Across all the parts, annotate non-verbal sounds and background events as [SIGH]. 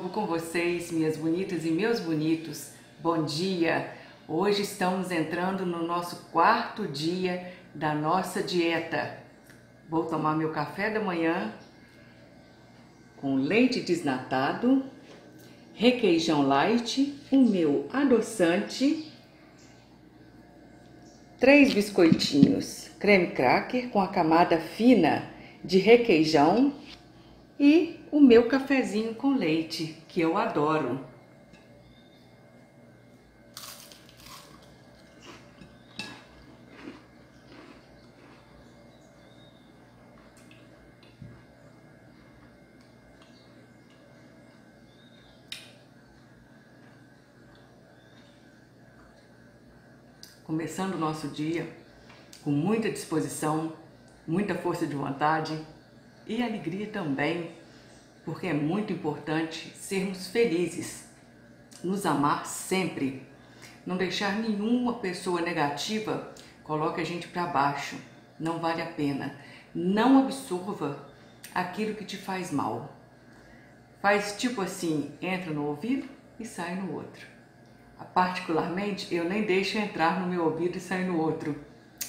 novo com vocês, minhas bonitas e meus bonitos. Bom dia! Hoje estamos entrando no nosso quarto dia da nossa dieta. Vou tomar meu café da manhã com leite desnatado, requeijão light, o meu adoçante, três biscoitinhos creme cracker com a camada fina de requeijão e o meu cafezinho com leite, que eu adoro. Começando o nosso dia com muita disposição, muita força de vontade e alegria também, porque é muito importante sermos felizes, nos amar sempre, não deixar nenhuma pessoa negativa coloque a gente para baixo, não vale a pena. Não absorva aquilo que te faz mal. Faz tipo assim, entra no ouvido e sai no outro. Particularmente, eu nem deixo entrar no meu ouvido e sair no outro.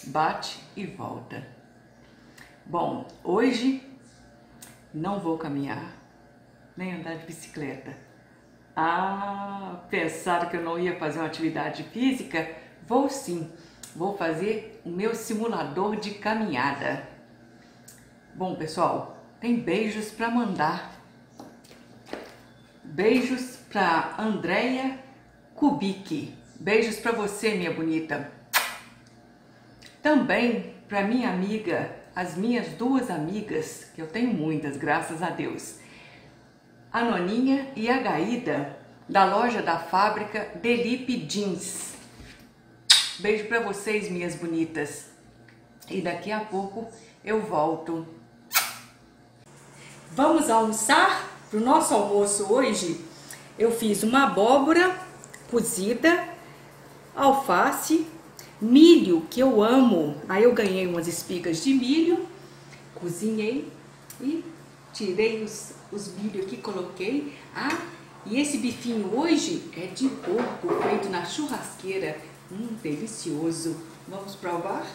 Bate e volta. Bom, hoje não vou caminhar, nem andar de bicicleta. Ah, pensaram que eu não ia fazer uma atividade física? Vou sim, vou fazer o meu simulador de caminhada. Bom, pessoal, tem beijos para mandar. Beijos para Andréia Kubicki. Beijos para você, minha bonita. Também para minha amiga as minhas duas amigas, que eu tenho muitas, graças a Deus, a Noninha e a Gaída, da loja da fábrica Delipe Jeans. Beijo para vocês, minhas bonitas. E daqui a pouco eu volto. Vamos almoçar? Para o nosso almoço hoje, eu fiz uma abóbora cozida, alface, Milho, que eu amo. Aí eu ganhei umas espigas de milho, cozinhei e tirei os, os milho aqui, coloquei. Ah, e esse bifinho hoje é de porco, feito na churrasqueira. Hum, delicioso. Vamos provar?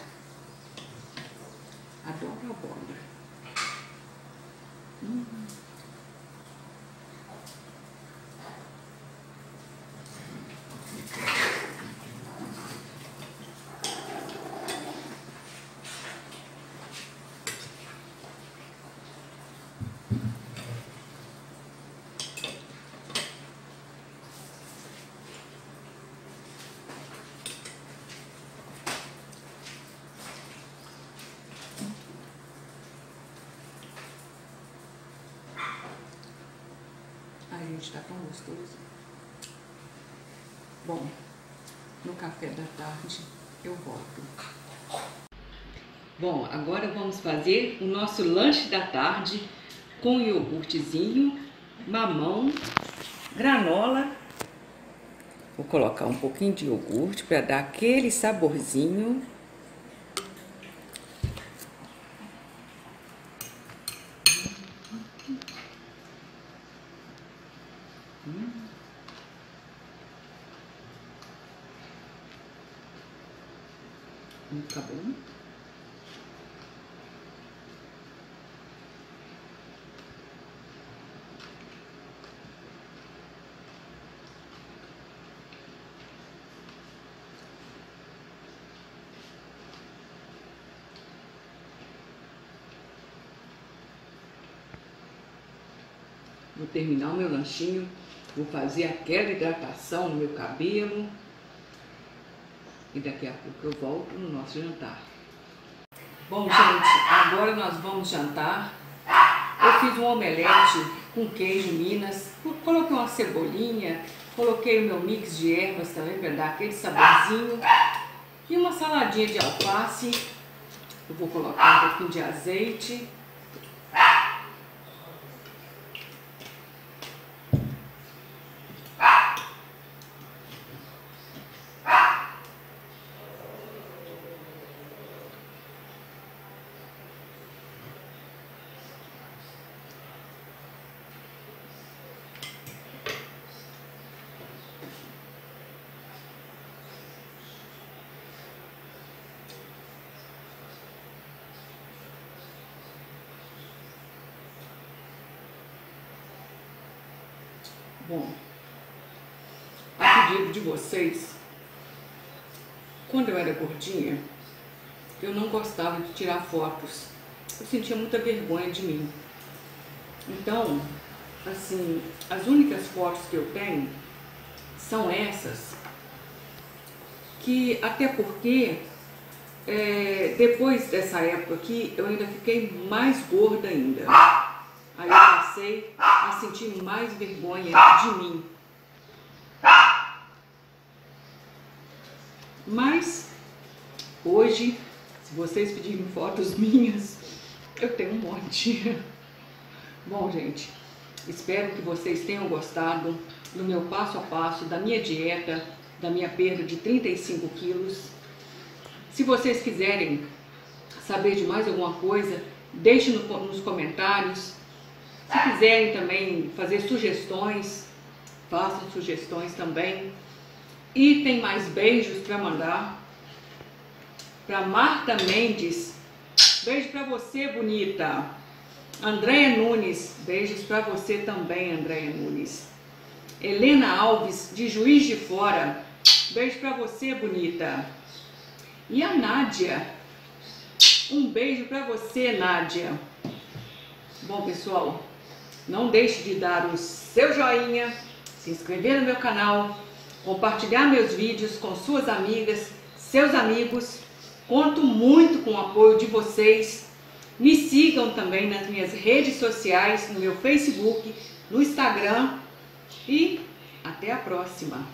Adoro abóbora. Hum. Ai, gente, tá tão gostoso. Bom, no café da tarde eu volto. Bom, agora vamos fazer o nosso lanche da tarde com iogurtezinho, mamão, granola. Vou colocar um pouquinho de iogurte para dar aquele saborzinho. Tá bom? Vou terminar o meu lanchinho, vou fazer aquela hidratação no meu cabelo e daqui a pouco eu volto no nosso jantar. Bom, gente, agora nós vamos jantar. Eu fiz um omelete com queijo Minas, coloquei uma cebolinha, coloquei o meu mix de ervas também para dar aquele saborzinho e uma saladinha de alface. Eu vou colocar um pouquinho de azeite Bom, a pedido de vocês, quando eu era gordinha, eu não gostava de tirar fotos. Eu sentia muita vergonha de mim. Então, assim, as únicas fotos que eu tenho são essas, que até porque é, depois dessa época aqui eu ainda fiquei mais gorda ainda. Aí eu passei a sentir mais vergonha de mim. Mas hoje, se vocês pedirem fotos minhas, eu tenho um monte. [LAUGHS] Bom, gente, espero que vocês tenham gostado do meu passo a passo da minha dieta, da minha perda de 35 quilos. Se vocês quiserem saber de mais alguma coisa, deixe no, nos comentários. Se quiserem também fazer sugestões, façam sugestões também. E tem mais beijos para mandar. Para Marta Mendes. Beijo para você, bonita. Andréia Nunes. Beijos para você também, Andréia Nunes. Helena Alves, de Juiz de Fora. Beijo para você, bonita. E a Nádia. Um beijo para você, Nádia. Bom, pessoal, não deixe de dar o seu joinha, se inscrever no meu canal, compartilhar meus vídeos com suas amigas, seus amigos. Conto muito com o apoio de vocês. Me sigam também nas minhas redes sociais, no meu Facebook, no Instagram e até a próxima.